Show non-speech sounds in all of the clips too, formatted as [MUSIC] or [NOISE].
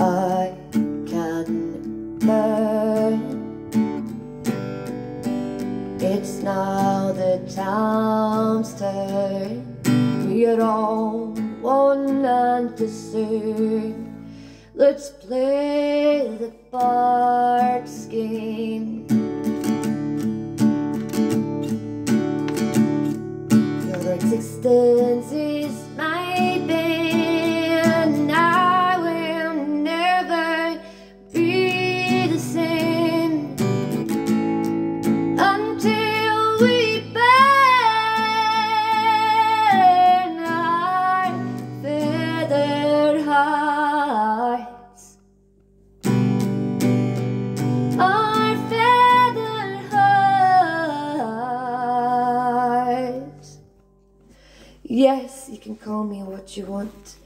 I can burn. It's now the town's turn. We are all one and the same. Let's play the parts game. Your existence is my hearts. Our feathered hearts. Yes, you can call me what you want,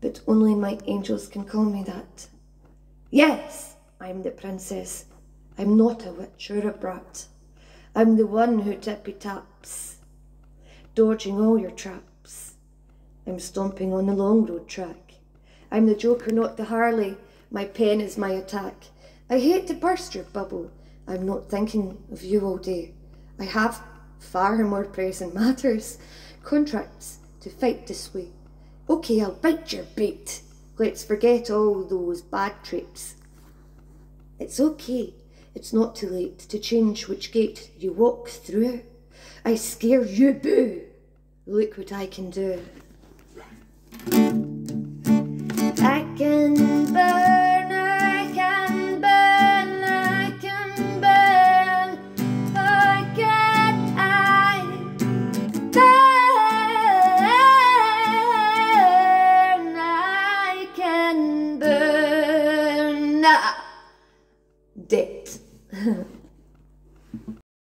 but only my angels can call me that. Yes, I'm the princess. I'm not a witch or a brat. I'm the one who tippy taps, dodging all your traps. I'm stomping on the long road track. I'm the joker, not the Harley. My pen is my attack. I hate to burst your bubble. I'm not thinking of you all day. I have far more pressing matters, contracts to fight this way. Okay, I'll bite your bait. Let's forget all those bad trips. It's okay. It's not too late to change which gate you walk through. I scare you, boo. Look what I can do. Can burn, I can burn, I can burn. Can, I burn, I can burn. Ah, dead. [LAUGHS]